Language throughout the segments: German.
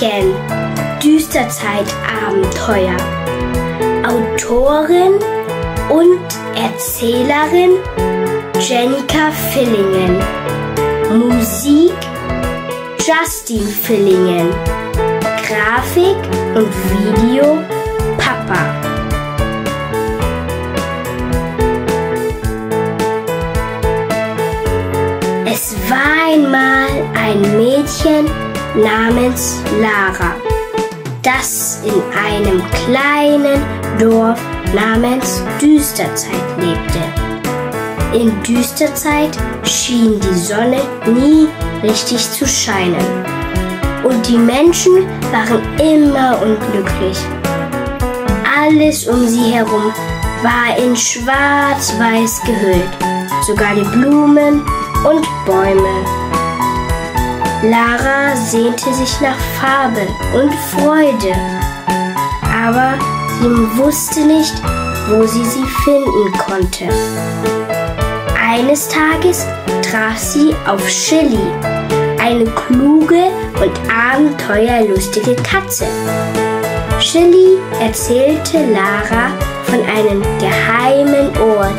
Märchen, Düsterzeitabenteuer. Autorin und Erzählerin Jennika Villingen. Musik Justin Villingen. Grafik und Video Papa. Es war einmal ein Mädchen namens Lara, das in einem kleinen Dorf namens Düsterzeit lebte. In Düsterzeit schien die Sonne nie richtig zu scheinen und die Menschen waren immer unglücklich. Alles um sie herum war in schwarz-weiß gehüllt, sogar die Blumen und Bäume. Lara sehnte sich nach Farbe und Freude, aber sie wusste nicht, wo sie sie finden konnte. Eines Tages traf sie auf Chili, eine kluge und abenteuerlustige Katze. Chili erzählte Lara von einem geheimen Ort,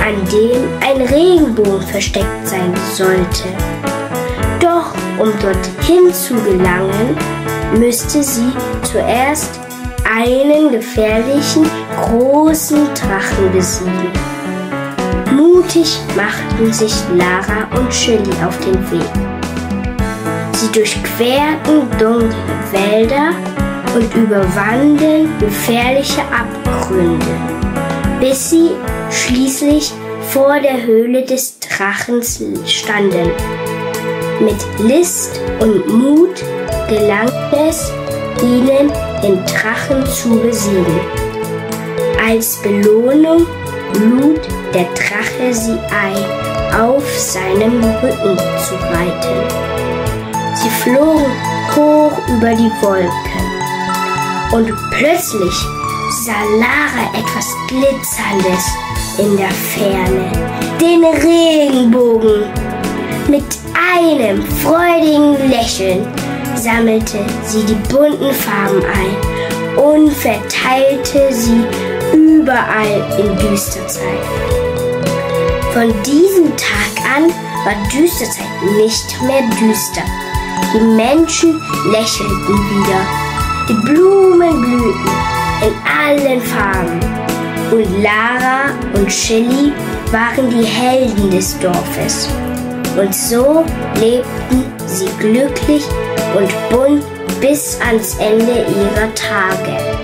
an dem ein Regenbogen versteckt sein sollte. Um dorthin zu gelangen, müsste sie zuerst einen gefährlichen großen Drachen besiegen. Mutig machten sich Lara und Chili auf den Weg. Sie durchquerten dunkle Wälder und überwanden gefährliche Abgründe, bis sie schließlich vor der Höhle des Drachens standen. Mit List und Mut gelang es ihnen, den Drachen zu besiegen. Als Belohnung lud der Drache sie ein, auf seinem Rücken zu reiten. Sie flogen hoch über die Wolken und plötzlich sah Lara etwas Glitzerndes in der Ferne, den Regenbogen. Mit einem freudigen Lächeln sammelte sie die bunten Farben ein und verteilte sie überall in Düsterzeit. Von diesem Tag an war Düsterzeit nicht mehr düster. Die Menschen lächelten wieder. Die Blumen blühten in allen Farben. Und Lara und Chili waren die Helden des Dorfes. Und so lebten sie glücklich und bunt bis ans Ende ihrer Tage.